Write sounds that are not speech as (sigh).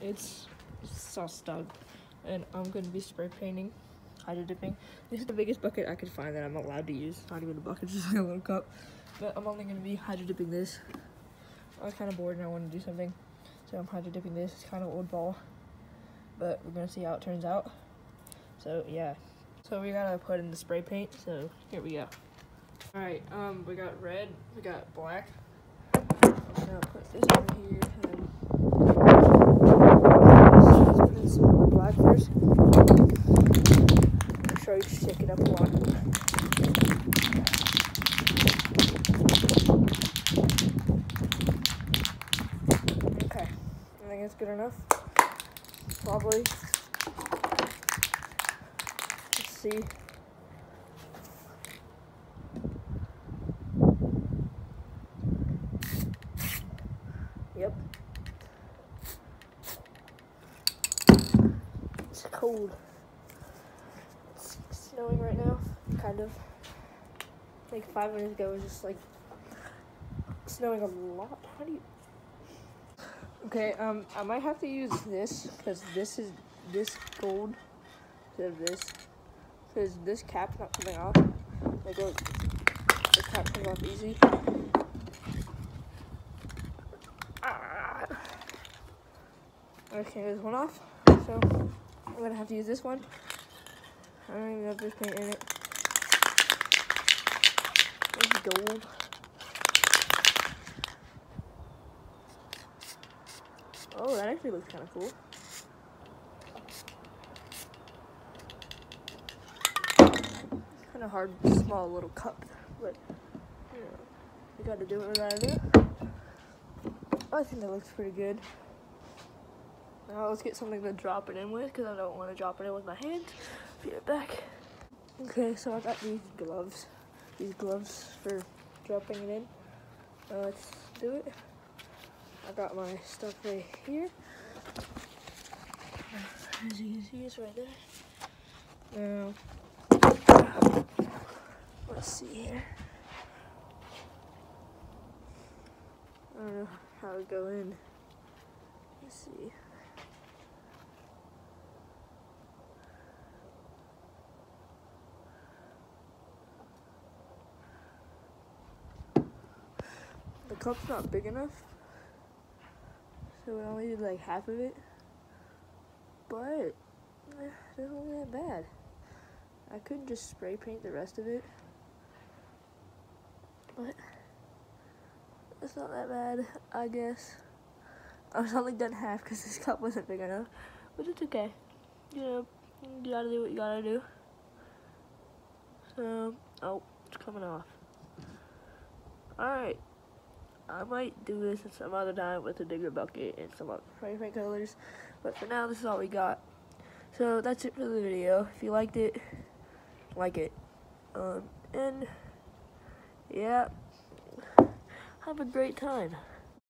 It's sauced up, and I'm gonna be spray painting, hydro dipping. This is the biggest bucket I could find that I'm allowed to use. Not even a bucket, (laughs) just like a little cup. But I'm only gonna be hydro dipping this. I was kind of bored and I wanted to do something, so I'm hydro dipping this. It's kind of old ball, but we're gonna see how it turns out. So yeah. So we gotta put in the spray paint. So here we go. All right, um, we got red, we got black. I'm put this over here and then let's put in some of first. Make sure you shake it up a lot. Okay, I think it's good enough. Probably. Let's see. Cold. It's snowing right now, kind of. Like five minutes ago, it was just like snowing a lot. How do you? Okay, um, I might have to use this because this is this gold instead of this because this cap's not coming off. Like, look, the cap comes off easy. Ah. Okay, there's one off. So I'm gonna have to use this one. I don't even have this paint in it. It's gold. Oh, that actually looks kind of cool. Kind of hard, small little cup, but you know, we gotta do we gotta do. I think that looks pretty good. Now let's get something to drop it in with because I don't want to drop it in with my hand. Be it back. Okay, so I got these gloves. These gloves for dropping it in. Uh, let's do it. I got my stuff right here. As you can see, it's right there. Now, let's see here. I don't know how to go in. Let's see. Cup's not big enough, so we only did like half of it. But eh, it doesn't look that bad. I could just spray paint the rest of it, but it's not that bad, I guess. I was only done half because this (laughs) cup wasn't big enough, but it's okay. You know, you gotta do what you gotta do. So, oh, it's coming off. Alright. I might do this some other time with a bigger bucket and some other spray paint colors. But for now, this is all we got. So that's it for the video. If you liked it, like it. Um, and yeah, have a great time.